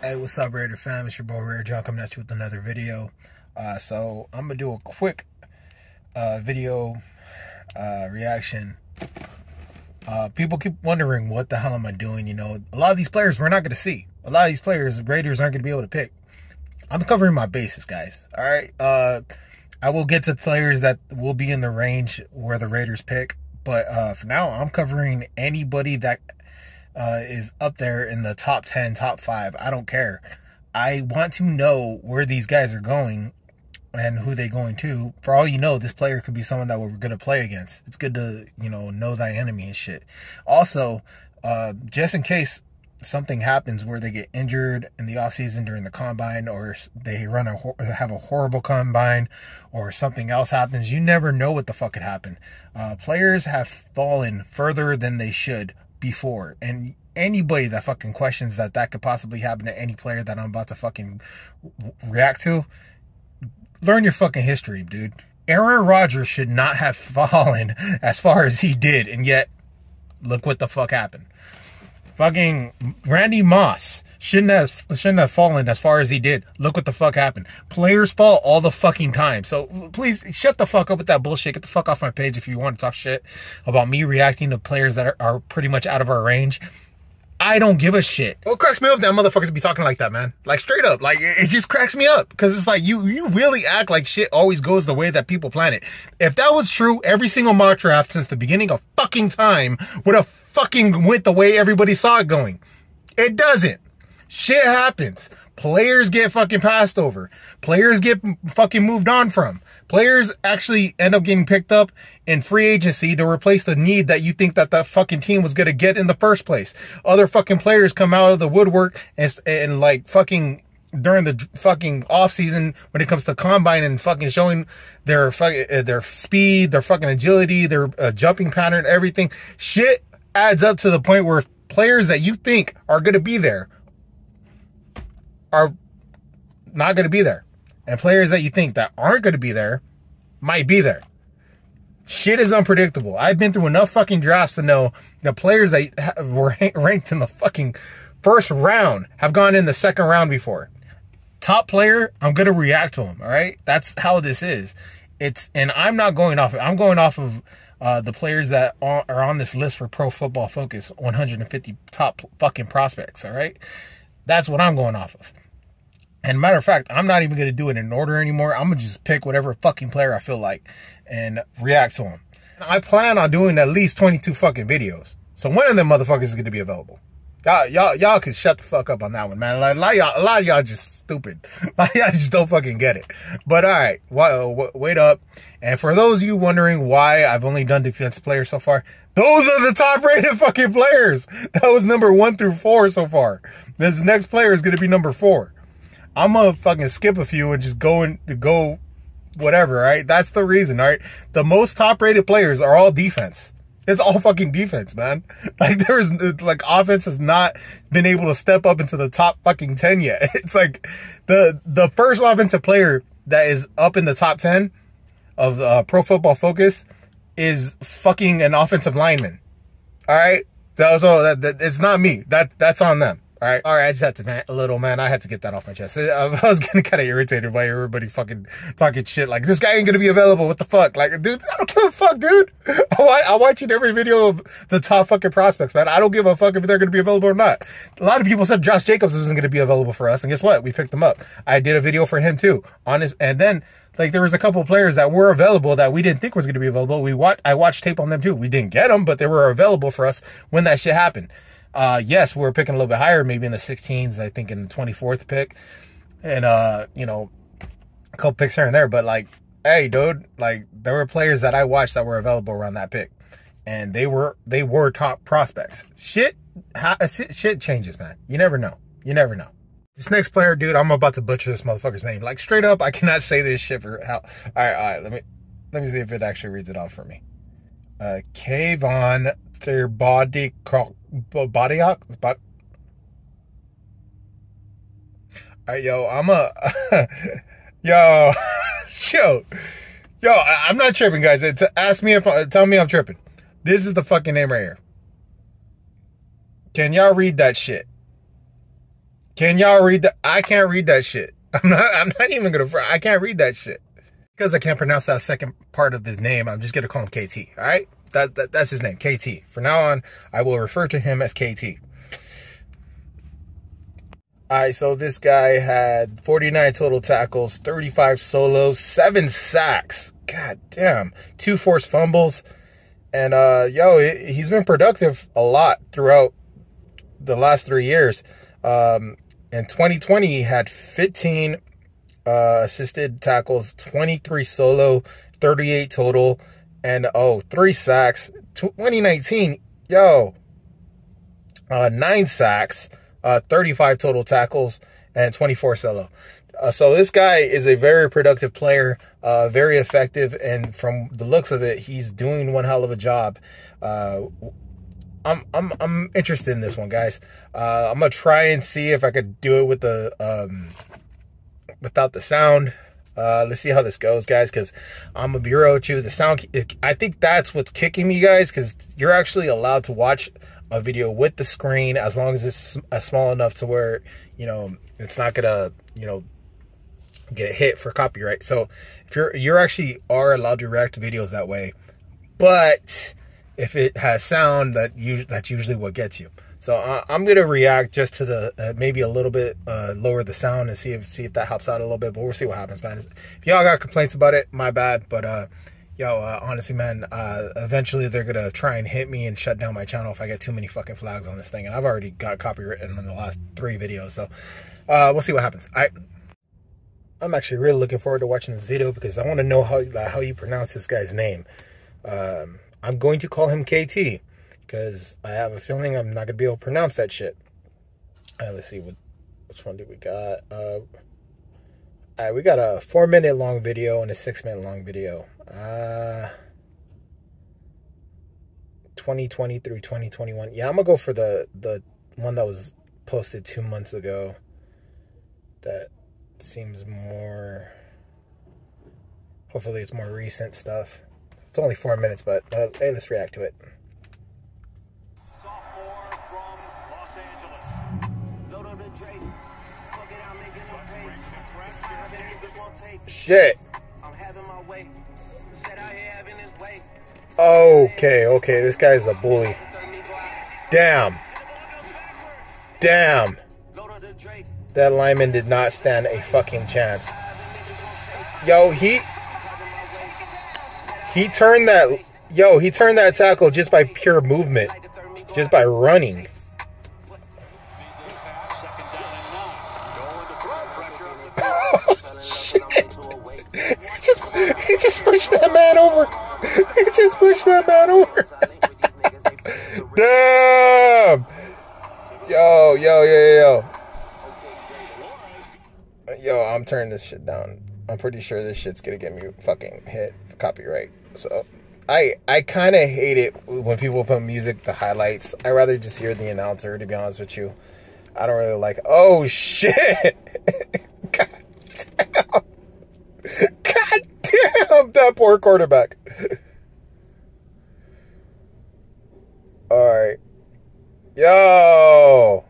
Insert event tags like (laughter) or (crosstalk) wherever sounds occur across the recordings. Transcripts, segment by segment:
Hey, what's up, Raider fam? It's your boy Raider John coming at you with another video. Uh, so I'm gonna do a quick uh, video uh, reaction. Uh, people keep wondering what the hell am I doing? You know, a lot of these players we're not gonna see. A lot of these players, Raiders aren't gonna be able to pick. I'm covering my bases, guys. All right. Uh, I will get to players that will be in the range where the Raiders pick, but uh, for now, I'm covering anybody that uh, is up there in the top 10, top five. I don't care. I want to know where these guys are going and who they're going to. For all you know, this player could be someone that we're going to play against. It's good to, you know, know thy enemy and shit. Also, uh, just in case something happens where they get injured in the offseason during the combine or they run a have a horrible combine or something else happens you never know what the fuck could happen uh, players have fallen further than they should before. And anybody that fucking questions that that could possibly happen to any player that I'm about to fucking react to, learn your fucking history, dude. Aaron Rodgers should not have (laughs) fallen as far as he did, and yet look what the fuck happened. Fucking Randy Moss shouldn't have shouldn't have fallen as far as he did. Look what the fuck happened. Players fall all the fucking time. So please shut the fuck up with that bullshit. Get the fuck off my page if you want to talk shit about me reacting to players that are, are pretty much out of our range. I don't give a shit. What cracks me up that motherfuckers be talking like that, man. Like straight up. Like it just cracks me up. Cause it's like you you really act like shit always goes the way that people plan it. If that was true, every single mock draft since the beginning of fucking time would have fucking went the way everybody saw it going. It doesn't. Shit happens. Players get fucking passed over. Players get fucking moved on from. Players actually end up getting picked up in free agency to replace the need that you think that that fucking team was going to get in the first place. Other fucking players come out of the woodwork and, and like fucking during the fucking off season when it comes to combine and fucking showing their fucking uh, their speed, their fucking agility, their uh, jumping pattern, everything. Shit adds up to the point where players that you think are going to be there are not going to be there. And players that you think that aren't going to be there might be there. Shit is unpredictable. I've been through enough fucking drafts to know the players that were (laughs) ranked in the fucking first round have gone in the second round before. Top player, I'm going to react to him. All right. That's how this is. It's, and I'm not going off, I'm going off of uh, the players that are on this list for Pro Football Focus 150 top fucking prospects. All right. That's what I'm going off of. And matter of fact, I'm not even going to do it in order anymore. I'm going to just pick whatever fucking player I feel like and react to him. I plan on doing at least 22 fucking videos. So one of them motherfuckers is going to be available. Y'all, y'all, y'all can shut the fuck up on that one, man. Like, a lot of y'all, a lot of y'all just stupid. (laughs) Of y'all just don't fucking get it. But all right, well, wait up. And for those of you wondering why I've only done defensive players so far, those are the top rated fucking players. (laughs) That was number one through four so far. This next player is going to be number four. I'm gonna fucking skip a few and just go and go whatever, right? That's the reason, right? The most top rated players are all defense. It's all fucking defense, man. (laughs) Like there's like offense has not been able to step up into the top fucking 10 yet. (laughs) It's like the the first offensive player that is up in the top 10 of uh, Pro Football Focus is fucking an offensive lineman. All right? So, so that, that, it's not me. That that's on them. All right, all right. I just had to a little, man. I had to get that off my chest. (laughs) I, was getting kind of irritated by everybody fucking talking shit like this guy ain't gonna be available. What the fuck? Like, dude, I don't give a fuck, dude. (laughs) I, I watch it every video of the top fucking prospects, man. I don't give a fuck if they're gonna be available or not. A lot of people said Josh Jacobs wasn't gonna be available for us, and guess what? We picked him up. I did a video for him too on his, and then like there was a couple players that were available that we didn't think was gonna be available. We watched, I watched tape on them too. We didn't get them, but they were available for us when that shit happened. Uh, yes, we are picking a little bit higher, maybe in the 16s, I think in the 24th pick. And, uh, you know, a couple picks here and there. But, like, hey, dude, like, there were players that I watched that were available around that pick. And they were, they were top prospects. Shit, shit changes, man. You never know. You never know. This next player, dude, I'm about to butcher this motherfucker's name. Like, straight up, I cannot say this shit for how. All right, all right, let me, let me see if it actually reads it off for me. Uh, Kayvon their body Badiak but Alright, yo, I'm a (laughs) (laughs) yo, yo, yo. I'm not tripping, guys. It's, ask me if uh, tell me I'm tripping. This is the fucking name right here. Can y'all read that shit? Can y'all read that? I can't read that shit. (laughs) I'm not. I'm not even gonna. I can't read that shit because I can't pronounce that second part of his name. I'm just gonna call him KT. All right. That, that that's his name, KT. From now on, I will refer to him as KT. All right, so this guy had 49 total tackles, 35 solos, seven sacks. God damn, two forced fumbles, and uh, yo, he's been productive a lot throughout the last three years. Um, in 2020, he had 15 uh, assisted tackles, 23 solo, 38 total, and oh, three sacks. 2019, yo, uh, nine sacks, uh, 35 total tackles, and 24 solo. Uh, so this guy is a very productive player, uh, very effective, and from the looks of it, he's doing one hell of a job. Uh, I'm I'm I'm interested in this one, guys. Uh, I'm gonna try and see if I could do it with the um, without the sound. Uh, let's see how this goes, guys, because I'm a bureau you. The sound, I think that's what's kicking me, guys, because you're actually allowed to watch a video with the screen as long as it's small enough to where, you know, it's not gonna, you know, get hit for copyright. So if you're, you're actually are allowed to react to videos that way, but if it has sound, that you that's usually what gets you. So uh, I'm gonna react just to the uh, maybe a little bit uh, lower the sound and see if see if that helps out a little bit. But we'll see what happens, man. If y'all got complaints about it, my bad. But uh, yo, uh, honestly, man, uh, eventually they're gonna try and hit me and shut down my channel if I get too many fucking flags on this thing. And I've already got copywritten in the last three videos, so we'll see what happens. I. I'm actually really looking forward to watching this video because I want to know how how you pronounce this guy's name. Um, I'm going to call him KT because I have a feeling I'm not gonna be able to pronounce that shit. Let's see what which one do we got. Uh, all right, we got a four minute long video and a six minute long video. Uh, 2020 through 2021. Yeah, I'm gonna go for the the one that was posted two months ago. That seems more. Hopefully, it's more recent stuff. It's only four minutes, but uh, hey, let's react to it. Shit. Okay, okay, this guy's a bully. Damn. Damn. That lineman did not stand a fucking chance. Yo, he he turned that yo, he turned that tackle just by pure movement. Just by running. (laughs) (laughs) (laughs) Just pushed that man over. (laughs) He just pushed that man over. (laughs) Damn. Yo, yo, yo, yo. Yo, I'm turning this shit down. I'm pretty sure this shit's gonna get me fucking hit copyright. So I I kind of hate it when people put music to highlights. I rather just hear the announcer. To be honest with you, I don't really like. Oh shit! God damn! Damn, that poor quarterback. (laughs) All right. Yo.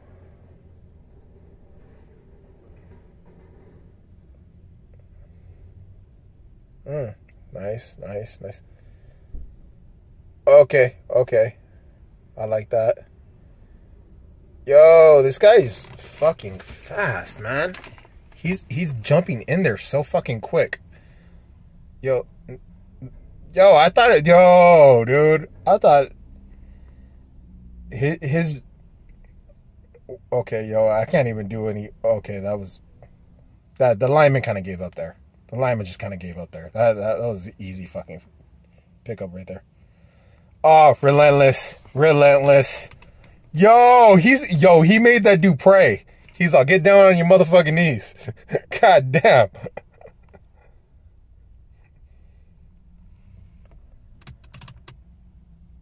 Mm, nice, nice, nice. Okay, okay. I like that. Yo, this guy is fucking fast, man. He's he's jumping in there so fucking quick. Yo, yo, I thought it, yo, dude, I thought his, his, okay, yo, I can't even do any, okay, that was, that, the lineman kind of gave up there. The lineman just kind of gave up there. That, that, that was easy fucking pickup right there. Oh, relentless, relentless. Yo, he's, yo, he made that dude pray. He's like, get down on your motherfucking knees. (laughs) God damn.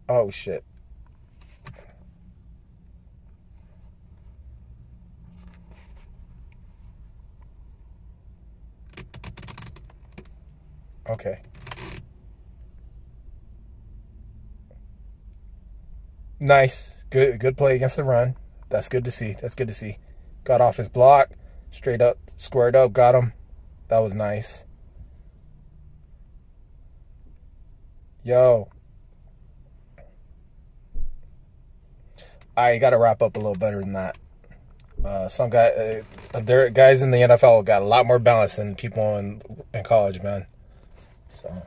Oh shit. Okay. Nice. Good good play against the run. That's good to see. That's good to see. Got off his block. Straight up, squared up, got him. That was nice. Yo. I got to wrap up a little better than that. Uh, some guy, uh, there guys in the NFL got a lot more balance than people in in college, man. So,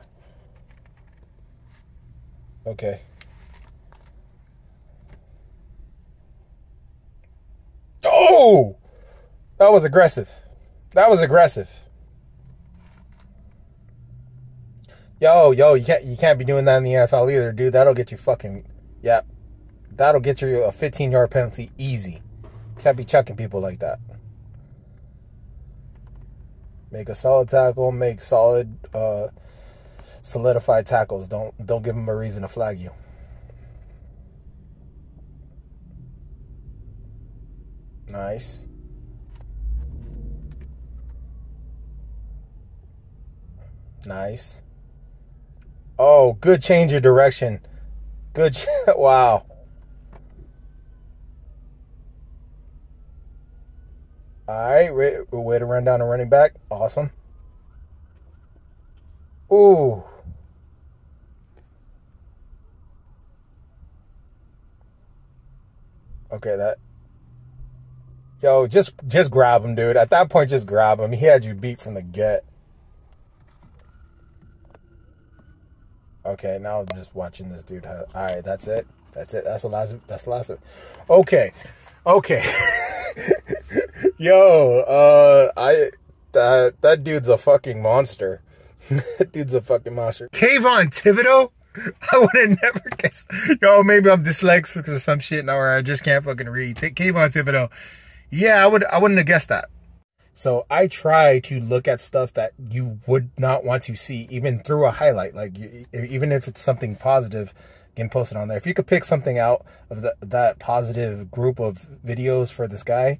okay. Oh, that was aggressive. That was aggressive. Yo, yo, you can't you can't be doing that in the NFL either, dude. That'll get you fucking yeah. That'll get you a 15 yard penalty easy. Can't be chucking people like that. Make a solid tackle, make solid uh solidified tackles. Don't don't give them a reason to flag you. Nice. Nice. Oh, good change of direction. Good. (laughs) wow. All right, way to run down a running back. Awesome. Ooh. Okay, that. Yo, just just grab him, dude. At that point, just grab him. He had you beat from the get. Okay, now I'm just watching this dude. All right, that's it. That's it. That's the last. That's the last. Of it. Okay, okay. (laughs) Yo, uh, I that that dude's a fucking monster. (laughs) that dude's a fucking monster. Kayvon Thibodeaux. (laughs) I would have never guessed. Yo, maybe I'm dyslexic or some shit now, where I just can't fucking read. Take Kayvon Thibodeaux. Yeah, I would. I wouldn't have guessed that. So I try to look at stuff that you would not want to see, even through a highlight. Like even if it's something positive, getting posted on there. If you could pick something out of the, that positive group of videos for this guy,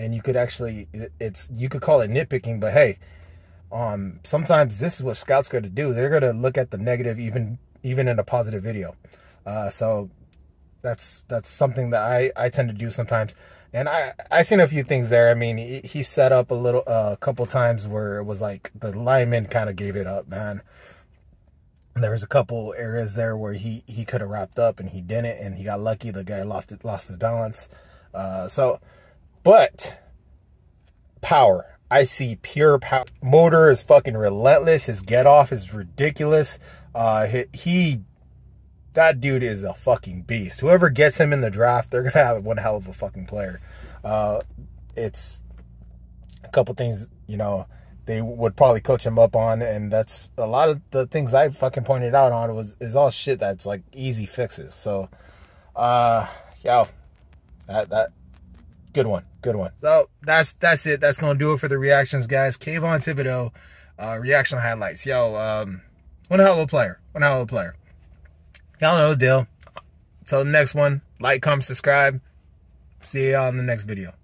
and you could actually, it's you could call it nitpicking, but hey, um, sometimes this is what scouts got to do. They're going to look at the negative, even even in a positive video. Uh, so that's that's something that I I tend to do sometimes. And I I seen a few things there. I mean, he, he set up a little uh, a uh, couple times where it was like the lineman kind of gave it up, man. There was a couple areas there where he he could have wrapped up and he didn't, and he got lucky. The guy lost it, lost his balance. Uh, so, but power. I see pure power. Motor is fucking relentless. His get off is ridiculous. Uh, he, he that dude is a fucking beast. Whoever gets him in the draft, they're gonna have one hell of a fucking player. Uh, it's a couple things, you know, they would probably coach him up on, and that's a lot of the things I fucking pointed out on was is all shit that's like easy fixes. So, uh, yeah, that that good one, good one. So that's that's it. That's gonna do it for the reactions, guys. Kayvon Thibodeaux, uh, reaction highlights. Yo, um, one hell of a player, one hell of a player. Y'all know the deal. Till the next one, like, comment, subscribe. See y'all in the next video.